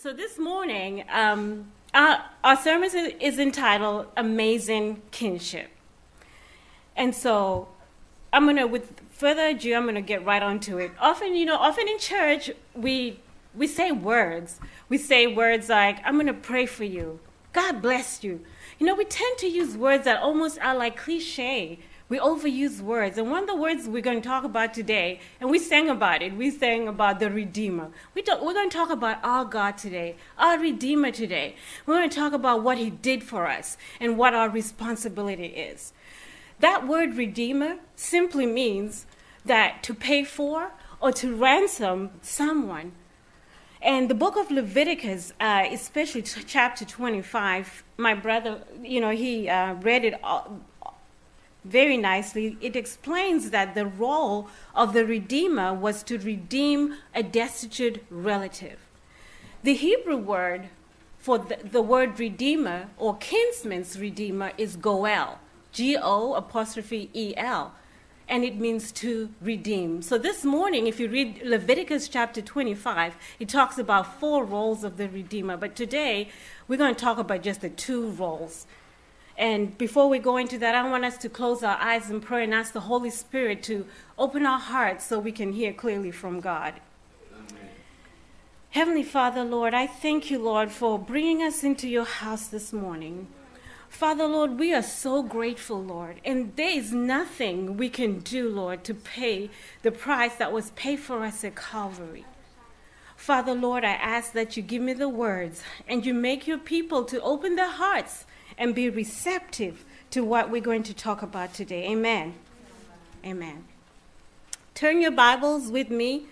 So this morning, um, our, our sermon is, entitled Amazing Kinship. And so I'm going to, with further ado, I'm going to get right onto it. Often, you know, often in church, we, we say words. We say words like, I'm going to pray for you. God bless you. You know, we tend to use words that almost are like cliche we overuse words. And one of the words we're going to talk about today, and we sang about it, we sang about the Redeemer. We talk, we're going to talk about our God today, our Redeemer today. We're going to talk about what He did for us and what our responsibility is. That word Redeemer simply means that to pay for or to ransom someone. And the book of Leviticus, uh, especially chapter 25, my brother, you know, he uh, read it all, very nicely, it explains that the role of the Redeemer was to redeem a destitute relative. The Hebrew word for the, the word Redeemer or kinsman's Redeemer is Goel, G O apostrophe E L, and it means to redeem. So this morning, if you read Leviticus chapter 25, it talks about four roles of the Redeemer, but today we're going to talk about just the two roles and before we go into that, I want us to close our eyes and pray and ask the Holy Spirit to open our hearts so we can hear clearly from God. Amen. Heavenly Father, Lord, I thank you, Lord, for bringing us into your house this morning. Father, Lord, we are so grateful, Lord, and there is nothing we can do, Lord, to pay the price that was paid for us at Calvary. Father, Lord, I ask that you give me the words and you make your people to open their hearts and be receptive to what we're going to talk about today. Amen. Amen. Turn your Bibles with me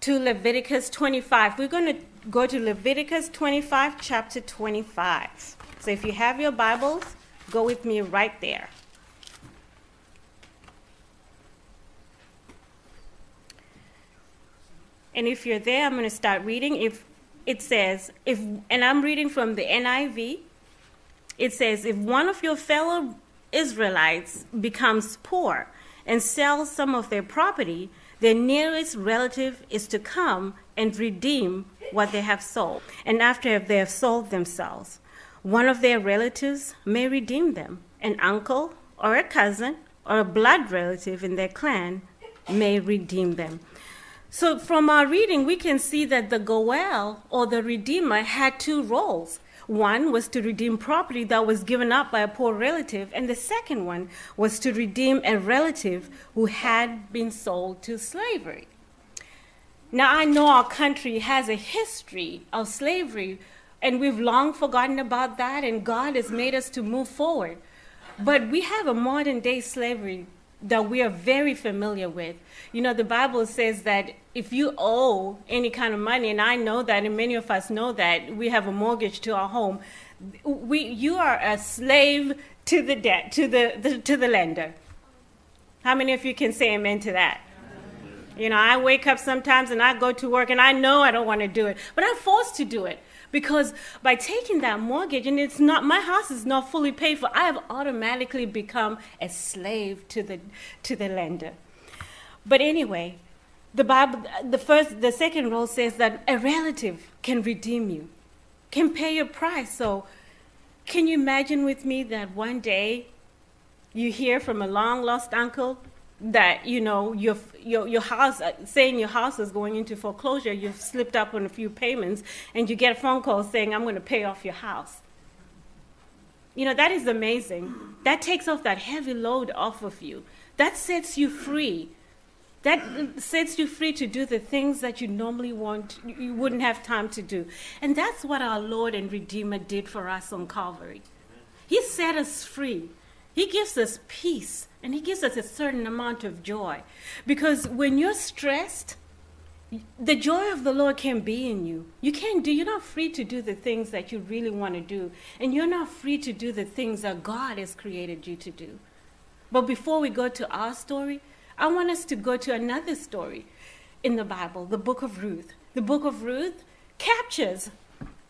to Leviticus 25. We're going to go to Leviticus 25, chapter 25. So if you have your Bibles, go with me right there. And if you're there, I'm going to start reading. If it says, if, and I'm reading from the NIV, it says, if one of your fellow Israelites becomes poor and sells some of their property, their nearest relative is to come and redeem what they have sold. And after they have sold themselves, one of their relatives may redeem them. An uncle or a cousin or a blood relative in their clan may redeem them. So, from our reading, we can see that the Goel or the Redeemer had two roles. One was to redeem property that was given up by a poor relative, and the second one was to redeem a relative who had been sold to slavery. Now, I know our country has a history of slavery, and we've long forgotten about that, and God has made us to move forward. But we have a modern day slavery that we are very familiar with. You know, the Bible says that if you owe any kind of money, and I know that, and many of us know that, we have a mortgage to our home, we, you are a slave to the debt, to the, the to the lender. How many of you can say amen to that? You know, I wake up sometimes and I go to work and I know I don't want to do it, but I'm forced to do it because by taking that mortgage and it's not my house is not fully paid for, I have automatically become a slave to the to the lender. But anyway, the Bible, the first, the second rule says that a relative can redeem you, can pay your price. So, can you imagine with me that one day you hear from a long lost uncle that you know your your your house, uh, saying your house is going into foreclosure, you've slipped up on a few payments, and you get a phone call saying, "I'm going to pay off your house." You know that is amazing. That takes off that heavy load off of you. That sets you free that sets you free to do the things that you normally want, you wouldn't have time to do. And that's what our Lord and Redeemer did for us on Calvary. He set us free. He gives us peace and He gives us a certain amount of joy. Because when you're stressed, the joy of the Lord can be in you. You can't do, you're not free to do the things that you really want to do. And you're not free to do the things that God has created you to do. But before we go to our story, I want us to go to another story in the Bible, the book of Ruth. The book of Ruth captures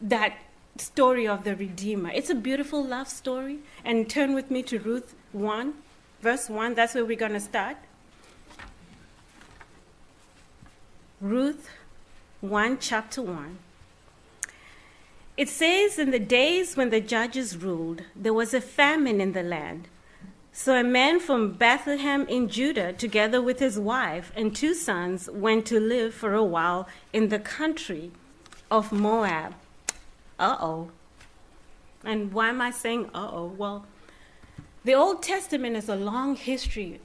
that story of the Redeemer. It's a beautiful love story. And turn with me to Ruth 1, verse 1. That's where we're going to start. Ruth 1, chapter 1. it says, In the days when the judges ruled, there was a famine in the land. So a man from Bethlehem in Judah, together with his wife and two sons, went to live for a while in the country of Moab. Uh oh. And why am I saying uh oh? Well, the Old Testament is a long history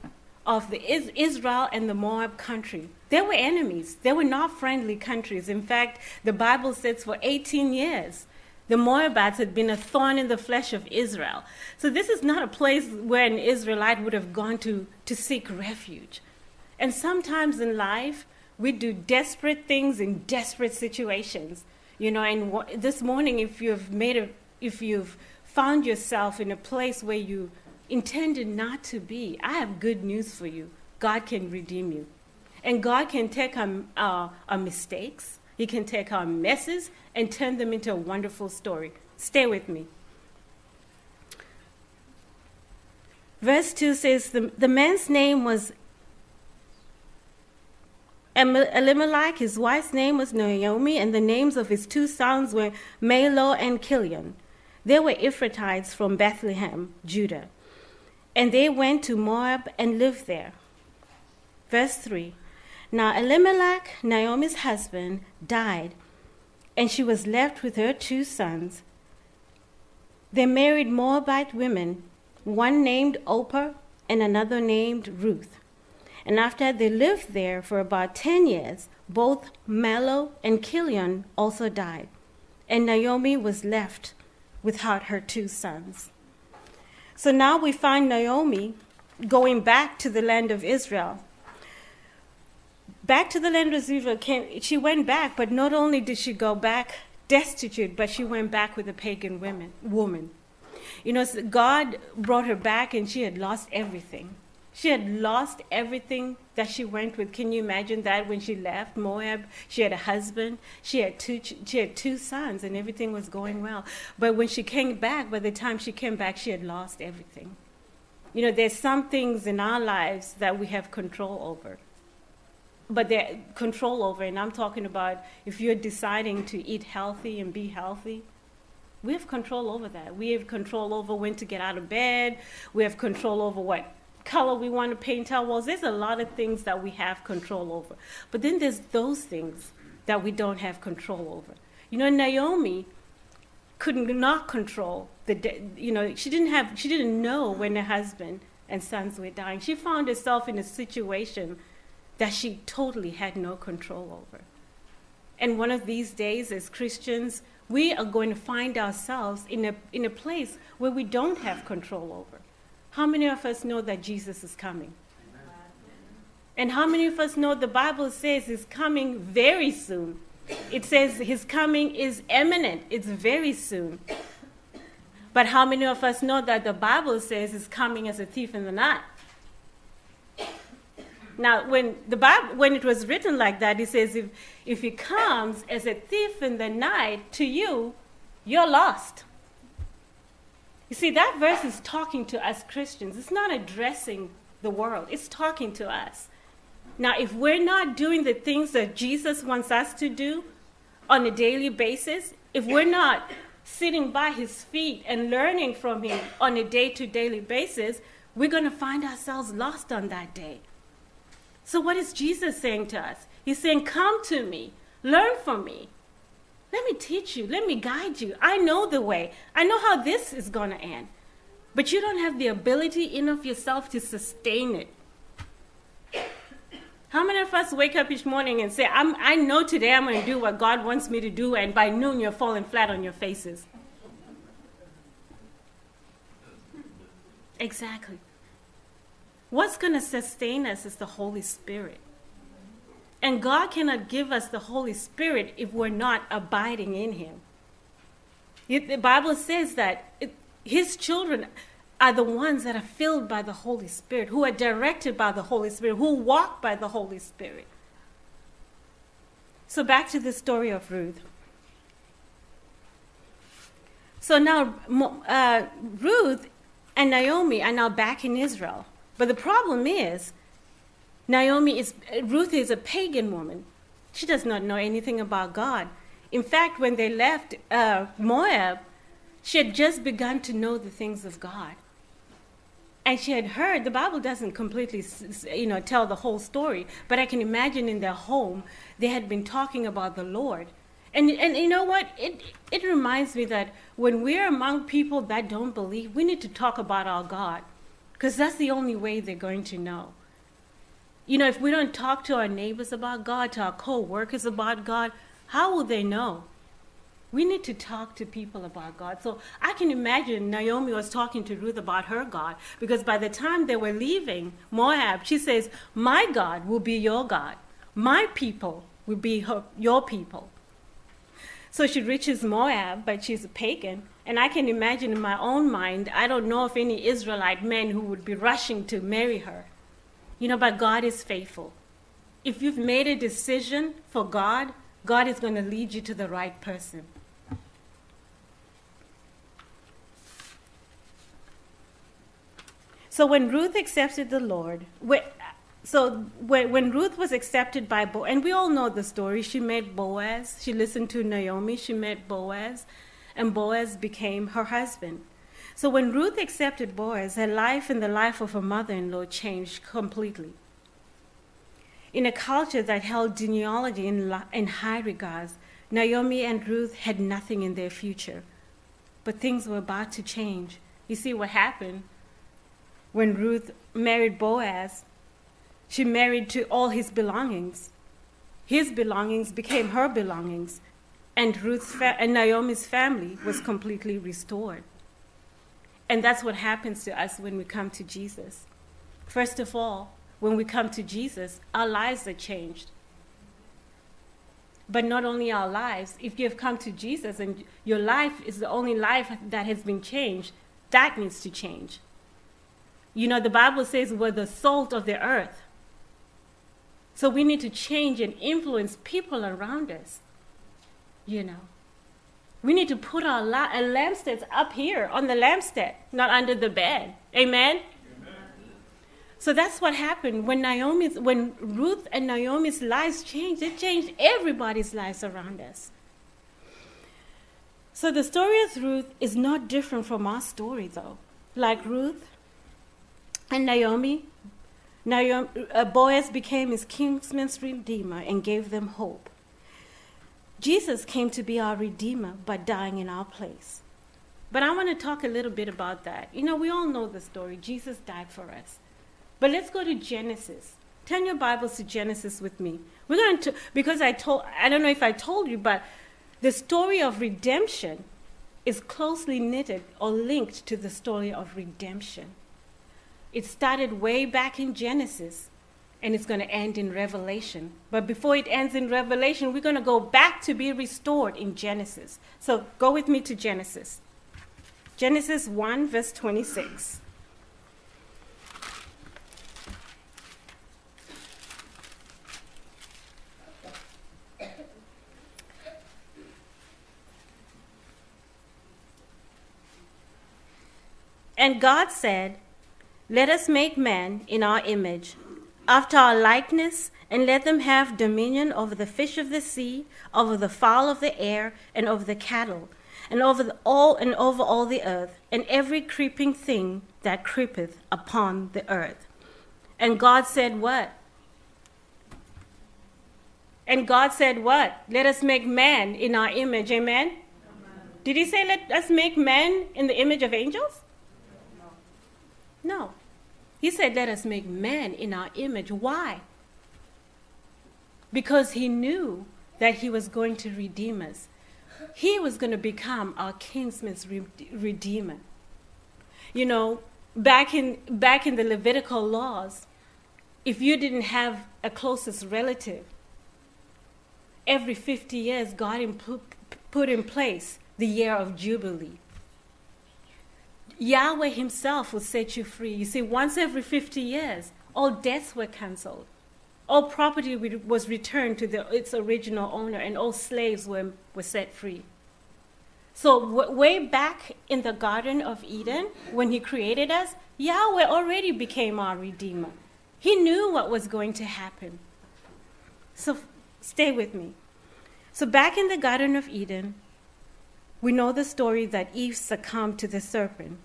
of the Israel and the Moab country. They were enemies. They were not friendly countries. In fact, the Bible says for 18 years, the Moabites had been a thorn in the flesh of Israel. So this is not a place where an Israelite would have gone to to seek refuge. And sometimes in life, we do desperate things in desperate situations. You know, and this morning, if you've made a, if you've found yourself in a place where you intended not to be, I have good news for you. God can redeem you. And God can take our, our, our mistakes, He can take our messes and turn them into a wonderful story. Stay with me. Verse 2 says the, the man's name was Elimelech, his wife's name was Naomi, and the names of his two sons were Mahlon and Chilion. They were Ephrathites from Bethlehem, Judah. And they went to Moab and lived there. Verse 3 Now Elimelech, Naomi's husband, died, and she was left with her two sons. They married Moabite women, one named Orpah and another named Ruth. And after they lived there for about 10 years, both Mahlon and Chilion also died, and Naomi was left without her two sons. So now we find Naomi going back to the land of Israel. Back to the land of Israel, came, she went back, but not only did she go back destitute, but she went back with a pagan women, woman. You know, God brought her back and she had lost everything. She had lost everything that she went with. Can you imagine that when she left Moab? She had a husband, she had two, she had two sons, and everything was going well. But when she came back, by the time she came back, she had lost everything. You know, there's some things in our lives that we have control over. But they're control over, and I'm talking about if you're deciding to eat healthy and be healthy, we have control over that. We have control over when to get out of bed. We have control over what color we want to paint our walls. There's a lot of things that we have control over. But then there's those things that we don't have control over. You know, Naomi couldn't not control the, you know, she didn't have, she didn't know when her husband and sons were dying. She found herself in a situation that she totally had no control over. And one of these days, as Christians, we are going to find ourselves in a, in a place where we don't have control over. How many of us know that Jesus is coming? And how many of us know the Bible says he's coming very soon? It says his coming is imminent, it's very soon. But how many of us know that the Bible says he's coming as a thief in the night? Now, when the Bible, when it was written like that, it says if, if he comes as a thief in the night to you, you're lost. You see, that verse is talking to us Christians. It's not addressing the world, it's talking to us. Now, if we're not doing the things that Jesus wants us to do on a daily basis, if we're not sitting by his feet and learning from him on a day to day basis, we're going to find ourselves lost on that day. So, what is Jesus saying to us? He's saying, Come to me, learn from me, let me teach you. Let me guide you. I know the way. I know how this is going to end. But you don't have the ability in of yourself to sustain it. How many of us wake up each morning and say, I'm, I know today I'm going to do what God wants me to do, and by noon you're falling flat on your faces? Exactly. What's going to sustain us is the Holy Spirit. And God cannot give us the Holy Spirit if we're not abiding in Him. The Bible says that it, His children are the ones that are filled by the Holy Spirit, who are directed by the Holy Spirit, who walk by the Holy Spirit. So, back to the story of Ruth. So now uh, Ruth and Naomi are now back in Israel. But the problem is, Naomi is, Ruth is a pagan woman. She does not know anything about God. In fact, when they left uh, Moab, she had just begun to know the things of God. And she had heard, the Bible doesn't completely, you know, tell the whole story, but I can imagine in their home, they had been talking about the Lord. And, and you know what? It, it reminds me that when we're among people that don't believe, we need to talk about our God, because that's the only way they're going to know. You know, if we don't talk to our neighbors about God, to our co workers about God, how will they know? We need to talk to people about God. So I can imagine Naomi was talking to Ruth about her God because by the time they were leaving Moab, she says, My God will be your God. My people will be her, your people. So she reaches Moab, but she's a pagan. And I can imagine in my own mind, I don't know of any Israelite men who would be rushing to marry her. You know, but God is faithful. If you've made a decision for God, God is going to lead you to the right person. So when Ruth accepted the Lord, so when, Ruth was accepted by Boaz, and we all know the story, she met Boaz. She listened to Naomi. She met Boaz, and Boaz became her husband. So when Ruth accepted Boaz, her life and the life of her mother in law changed completely. In a culture that held genealogy in, in high regards, Naomi and Ruth had nothing in their future. But things were about to change. You see what happened? when Ruth married Boaz, she married to all his belongings. His belongings became her belongings, and Ruth's and Naomi's family was completely restored. And that's what happens to us when we come to Jesus. First of all, when we come to Jesus, our lives are changed. But not only our lives, if you have come to Jesus and your life is the only life that has been changed, that needs to change. You know, the Bible says we're the salt of the earth. So we need to change and influence people around us. You know, we need to put our, la- lampstands up here on the lampstand, not under the bed. Amen? Amen? So that's what happened when Naomi's, when Ruth and Naomi's lives changed. It changed everybody's lives around us. So the story of Ruth is not different from our story, though. Like Ruth, and Naomi, Naomi uh, Boaz became his kinsman's redeemer and gave them hope. Jesus came to be our redeemer by dying in our place. But I want to talk a little bit about that. You know, we all know the story. Jesus died for us. But let's go to Genesis. Turn your Bibles to Genesis with me. We're going to, because I told, I don't know if I told you, but the story of redemption is closely knitted or linked to the story of redemption. It started way back in Genesis and it's going to end in Revelation. But before it ends in Revelation, we're going to go back to be restored in Genesis. So go with me to Genesis. Genesis 1, verse 26. And God said, let us make man in our image, after our likeness, and let them have dominion over the fish of the sea, over the fowl of the air, and over the cattle, and over the, all and over all the earth, and every creeping thing that creepeth upon the earth. And God said, What? And God said, What? Let us make man in our image. Amen? Amen. Did he say, Let us make man in the image of angels? No. He said, Let us make man in our image. Why? Because he knew that he was going to redeem us. He was going to become our kinsman's re- redeemer. You know, back in, back in the Levitical laws, if you didn't have a closest relative, every 50 years, God put in place the year of Jubilee. Yahweh Himself will set you free. You see, once every 50 years, all debts were canceled. All property was returned to the, its original owner, and all slaves were, were set free. So, w- way back in the Garden of Eden, when He created us, Yahweh already became our Redeemer. He knew what was going to happen. So, stay with me. So, back in the Garden of Eden, we know the story that Eve succumbed to the serpent.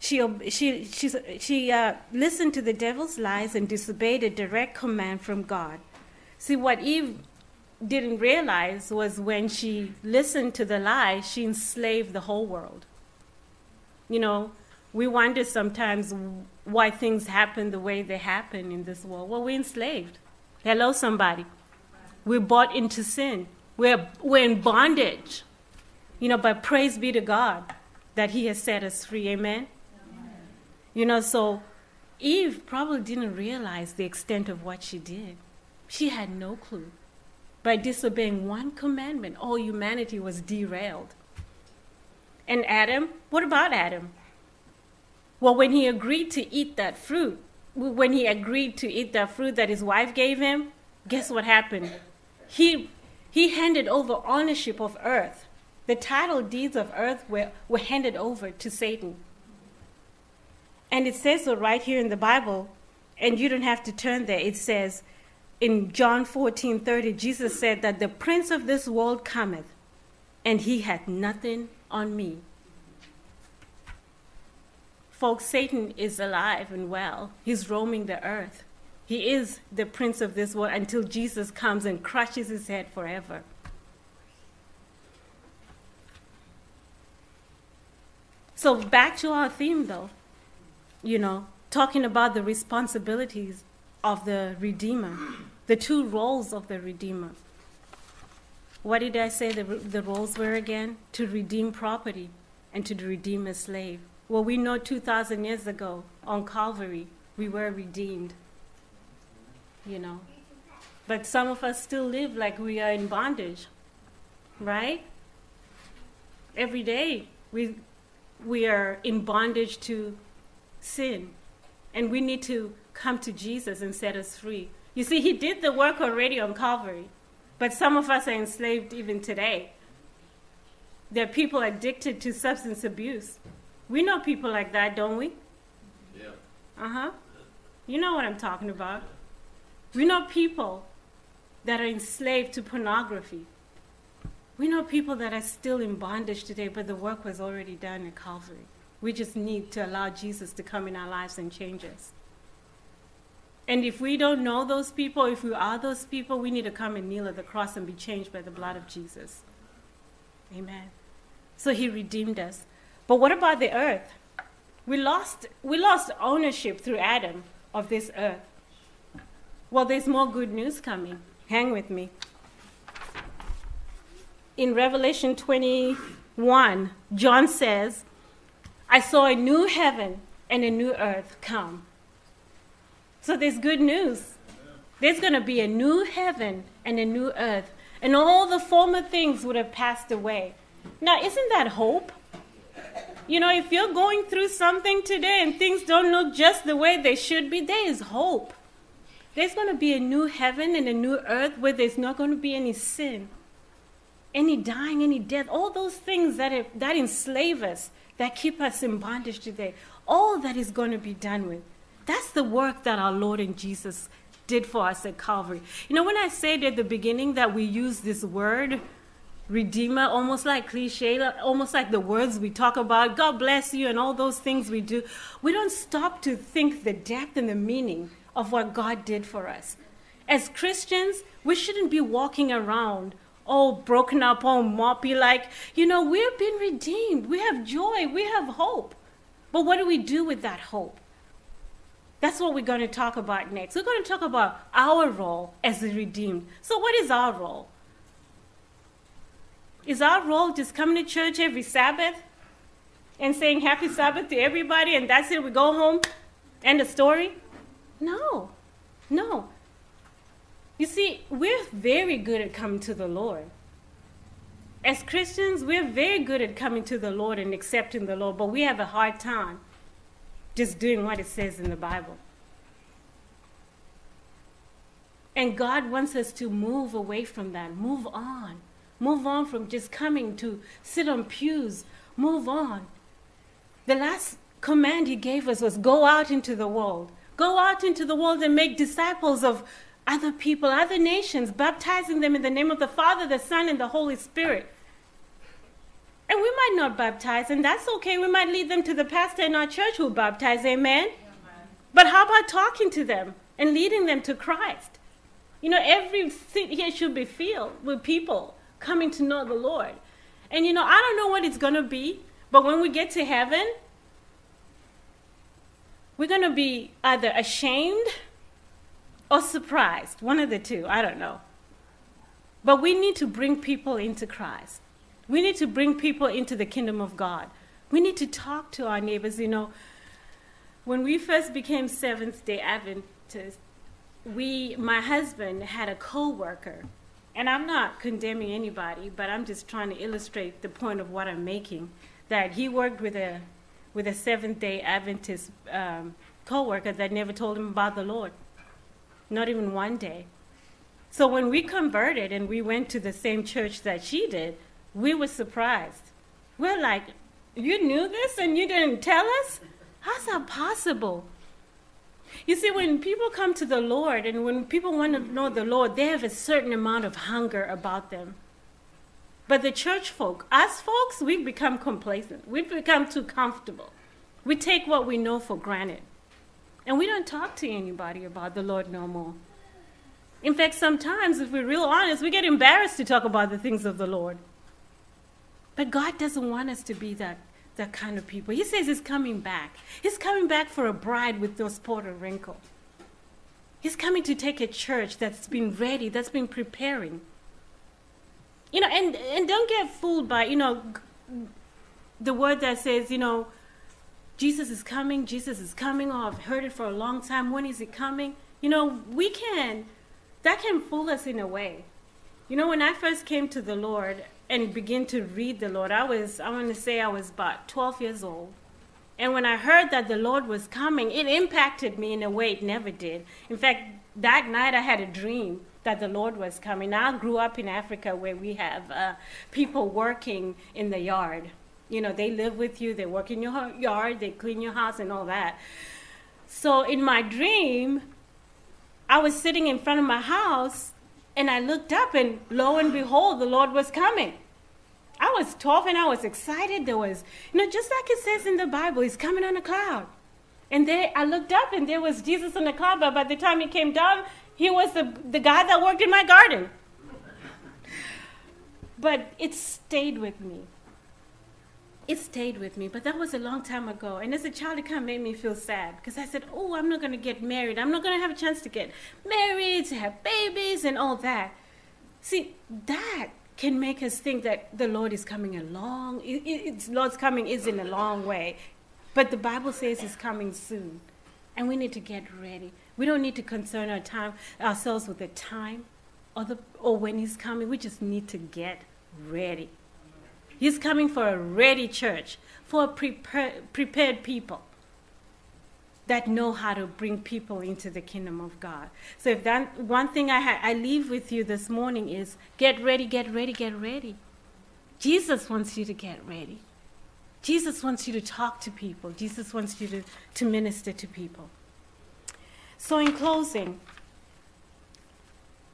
She, she, she, she uh, listened to the devil's lies and disobeyed a direct command from God. See, what Eve didn't realize was when she listened to the lie, she enslaved the whole world. You know, we wonder sometimes why things happen the way they happen in this world. Well, we're enslaved. Hello, somebody. We're bought into sin. We're, we're in bondage. You know, but praise be to God that He has set us free. Amen? Amen? You know, so Eve probably didn't realize the extent of what she did. She had no clue. By disobeying one commandment, all humanity was derailed. And Adam, what about Adam? Well, when he agreed to eat that fruit, when he agreed to eat that fruit that his wife gave him, guess what happened? He, he handed over ownership of earth. The title deeds of earth were, were handed over to Satan. And it says so right here in the Bible, and you don't have to turn there. It says in John 14 30, Jesus said that the prince of this world cometh, and he hath nothing on me. Folks, Satan is alive and well. He's roaming the earth. He is the prince of this world until Jesus comes and crushes his head forever. So, back to our theme though, you know, talking about the responsibilities of the Redeemer, the two roles of the Redeemer. What did I say the, the roles were again? To redeem property and to redeem a slave. Well, we know 2,000 years ago on Calvary, we were redeemed. You know. But some of us still live like we are in bondage, right? Every day we, we are in bondage to sin. And we need to come to Jesus and set us free. You see, He did the work already on Calvary, but some of us are enslaved even today. There are people addicted to substance abuse. We know people like that, don't we? Yeah. Uh huh. You know what I'm talking about. We know people that are enslaved to pornography. We know people that are still in bondage today, but the work was already done at Calvary. We just need to allow Jesus to come in our lives and change us. And if we don't know those people, if we are those people, we need to come and kneel at the cross and be changed by the blood of Jesus. Amen. So he redeemed us. But what about the earth? We lost, we lost ownership through Adam of this earth. Well, there's more good news coming. Hang with me. In Revelation 21, John says, I saw a new heaven and a new earth come. So there's good news. There's going to be a new heaven and a new earth, and all the former things would have passed away. Now, isn't that hope? You know, if you're going through something today and things don't look just the way they should be, there is hope. There's going to be a new heaven and a new earth where there's not going to be any sin, any dying, any death, all those things that, are, that enslave us, that keep us in bondage today. All that is going to be done with. That's the work that our Lord and Jesus did for us at Calvary. You know, when I said at the beginning that we use this word, redeemer, almost like cliche, almost like the words we talk about, God bless you, and all those things we do, we don't stop to think the depth and the meaning of what God did for us. As Christians, we shouldn't be walking around all broken up, all moppy, like, you know, we've been redeemed. We have joy. We have hope. But what do we do with that hope? That's what we're going to talk about next. We're going to talk about our role as the redeemed. So, what is our role? Is our role just coming to church every Sabbath and saying happy Sabbath to everybody and that's it, we go home? End of story? No, no. You see, we're very good at coming to the Lord. As Christians, we're very good at coming to the Lord and accepting the Lord, but we have a hard time just doing what it says in the Bible. And God wants us to move away from that, move on. Move on from just coming to sit on pews. Move on. The last command he gave us was go out into the world. Go out into the world and make disciples of other people, other nations, baptizing them in the name of the Father, the Son, and the Holy Spirit. And we might not baptize, and that's okay. We might lead them to the pastor in our church who baptize, amen? amen? But how about talking to them and leading them to Christ? You know, every seat here should be filled with people coming to know the Lord. And you know, I don't know what it's going to be, but when we get to heaven, we're going to be either ashamed or surprised. One of the two. I don't know. But we need to bring people into Christ. We need to bring people into the kingdom of God. We need to talk to our neighbors. You know, when we first became Seventh day Adventists, we, my husband had a co worker. And I'm not condemning anybody, but I'm just trying to illustrate the point of what I'm making. That he worked with a, with a Seventh day Adventist um, co worker that never told him about the Lord not even one day. So when we converted and we went to the same church that she did, we were surprised. We're like, you knew this and you didn't tell us? How's that possible? You see, when people come to the Lord and when people want to know the Lord, they have a certain amount of hunger about them. But the church folk, us folks, we've become complacent. We've become too comfortable. We take what we know for granted. And we don't talk to anybody about the Lord no more. In fact, sometimes, if we're real honest, we get embarrassed to talk about the things of the Lord. But God doesn't want us to be that, that kind of people. He says He's coming back. He's coming back for a bride with no spot or wrinkle. He's coming to take a church that's been ready, that's been preparing. You know, and, and don't get fooled by, you know, the word that says, you know, Jesus is coming, Jesus is coming. Oh, I've heard it for a long time. When is he coming? You know, we can, that can fool us in a way. You know, when I first came to the Lord and began to read the Lord, I was, I want to say I was about 12 years old. And when I heard that the Lord was coming, it impacted me in a way it never did. In fact, that night I had a dream that the Lord was coming. I grew up in Africa where we have uh, people working in the yard. You know, they live with you, they work in your yard, they clean your house, and all that. So in my dream, I was sitting in front of my house and I looked up, and lo and behold, the Lord was coming. I was 12 and I was excited. There was, you know, just like it says in the Bible, He's coming on a cloud. And there, I looked up and there was Jesus on the cloud, but by the time He came down, He was the, the guy that worked in my garden. But it stayed with me it stayed with me, but that was a long time ago. And as a child, it kind of made me feel sad because I said, Oh, I'm not going to get married. I'm not going to have a chance to get married, to have babies, and all that. See, that can make us think that the Lord is coming along. It, it, Lord's coming is in a long way. But the Bible says He's coming soon. And we need to get ready. We don't need to concern our time, ourselves with the time or, the, or when He's coming. We just need to get ready. He's coming for a ready church, for prepared people that know how to bring people into the kingdom of God. So if that one thing I I leave with you this morning is get ready, get ready, get ready. Jesus wants you to get ready. Jesus wants you to talk to people. Jesus wants you to, to minister to people. So in closing,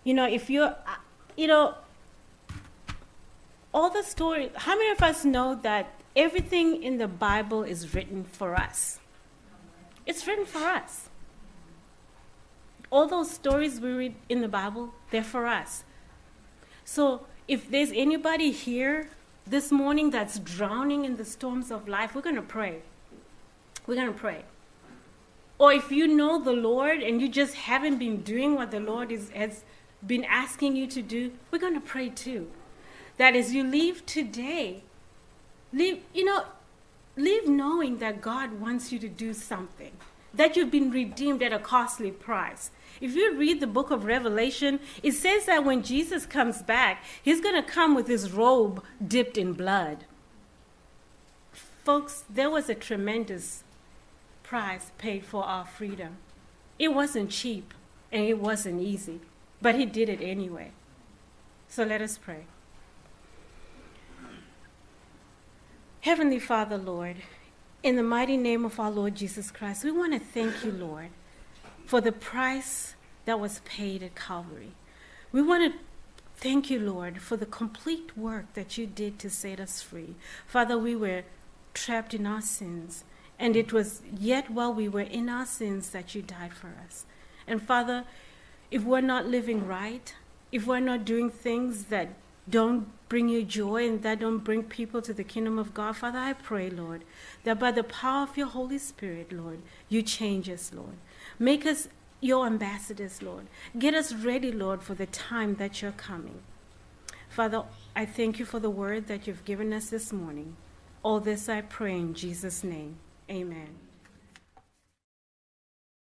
you know, if you're, uh, you know, all the story, how many of us know that everything in the Bible is written for us? It's written for us. All those stories we read in the Bible, they're for us. So if there's anybody here this morning that's drowning in the storms of life, we're going to pray. We're going to pray. Or if you know the Lord and you just haven't been doing what the Lord is, has been asking you to do, we're going to pray too that as you leave today, leave, you know, leave knowing that God wants you to do something, that you've been redeemed at a costly price. If you read the book of Revelation, it says that when Jesus comes back, he's going to come with his robe dipped in blood. Folks, there was a tremendous price paid for our freedom. It wasn't cheap and it wasn't easy, but he did it anyway. So let us pray. Heavenly Father, Lord, in the mighty name of our Lord Jesus Christ, we want to thank you, Lord, for the price that was paid at Calvary. We want to thank you, Lord, for the complete work that you did to set us free. Father, we were trapped in our sins, and it was yet while we were in our sins that you died for us. And Father, if we're not living right, if we're not doing things that don't bring you joy and that don't bring people to the kingdom of God, Father, I pray, Lord, that by the power of your Holy Spirit, Lord, you change us, Lord. Make us your ambassadors, Lord. Get us ready, Lord, for the time that you're coming. Father, I thank you for the word that you've given us this morning. All this I pray in Jesus' name. Amen.